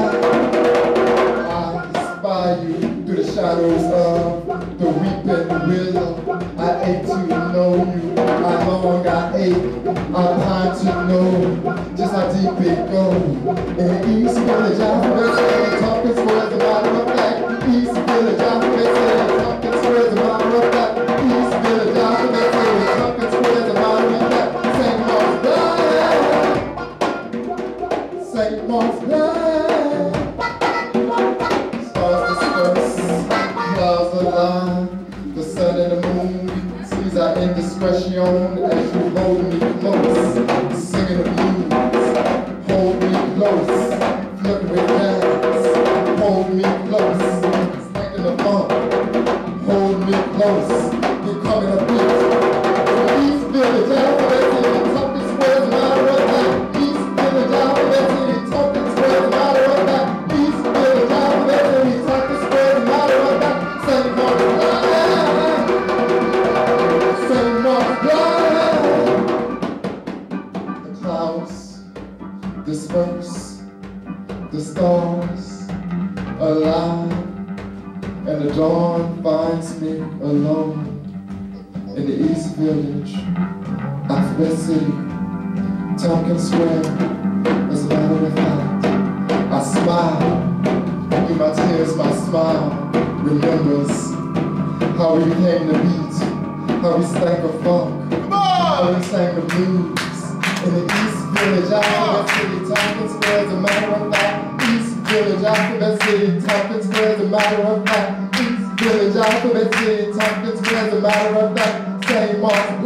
black. I spy you through the shadows of the weeping willow. I ache to know you. I long pine to know just how deep it goes. The East Village, I say talking squares a matter of fact. East Village, moon sees our indiscretion as you hold me close. Singing the blues, hold me close. Flip with hands, hold me close. Singing the funk, hold me close. Disperse, the stars align, and the dawn finds me alone in the East Village, Alphabet City, Tompkins Square. As a matter of fact, I smile. In my tears, my smile remembers how we became the beat, how we sang the funk, how we sang the blues. In the East Village, Alphabet City, Tompkins Square. As a matter of fact, East Village, Alphabet City, Tompkins Square. As a matter of fact, East Village, Alphabet City, Tompkins Square. As a matter of fact, St. Mark's